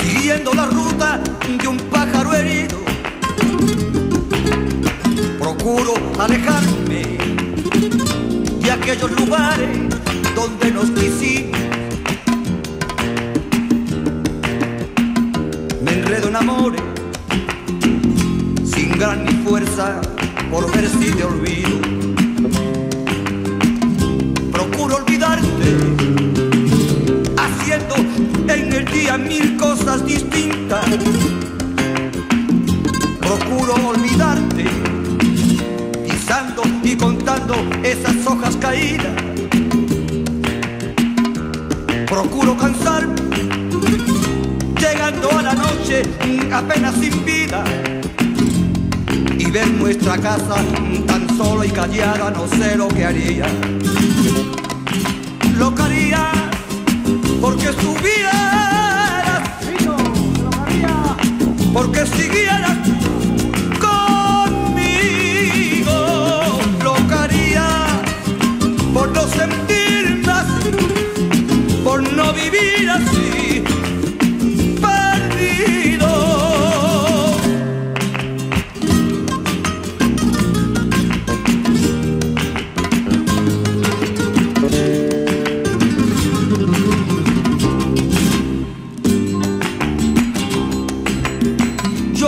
Siguiendo la ruta de un pájaro herido, procuro alejarme de aquellos lugares donde nos quisimos. Me enredo en amores sin gran ni fuerza por ver si te olvido. Procuro olvidarte, pisando y contando esas hojas caídas. Procuro cansarme, llegando a la noche apenas sin vida y ver nuestra casa tan sola y callada, no sé lo que haría. Lo que haría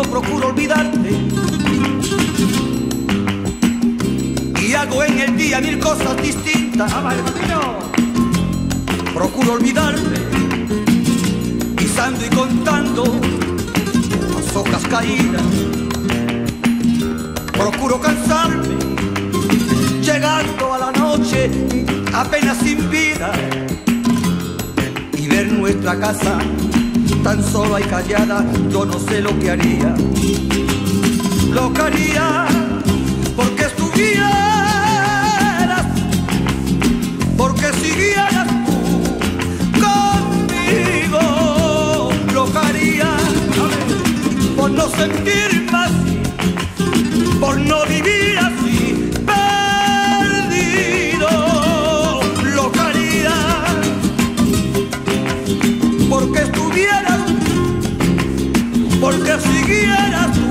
yo procuro olvidarte. Y hago en el día mil cosas distintas. Procuro olvidarte, pisando y contando las hojas caídas. Procuro cansarme, llegando a la noche apenas sin vida. Y ver nuestra casa tan sola y callada, yo no sé lo que haría. Lo haría porque estuvieras, porque siguieras tú conmigo. Lo haría por no sentirme así, por no vivir nunca siguieras